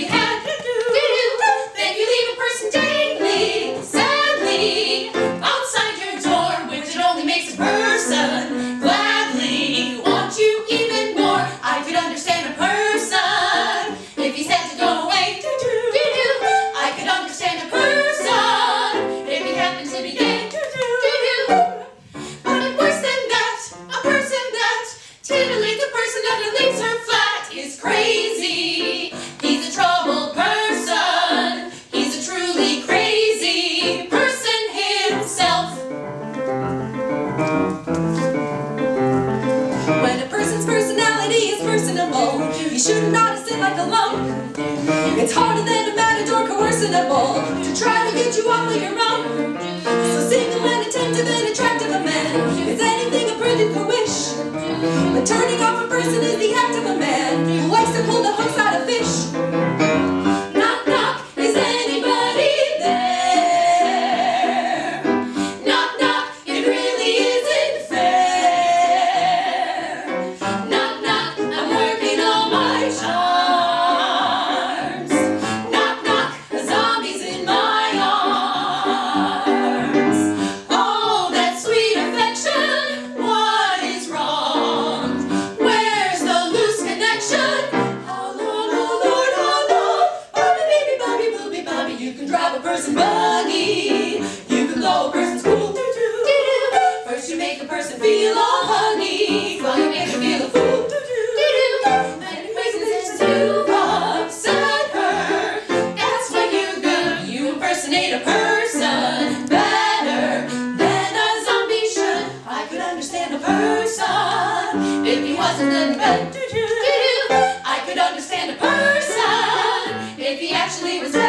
you haven't alone. It's harder than a matador coercible to try to get you off of your own. So single and attentive and attractive a man is anything a pretty could wish. But turning off a person is the act of a man who likes to pull the hooks out You can drive a person buggy. You can blow a person's cool. First you make a person feel all huggy. While you make them feel a fool. Then you make decisions you upset her. That's when you go. You impersonate a person better than a zombie should. I could understand a person if he wasn't in bed. I could understand a person if he actually was.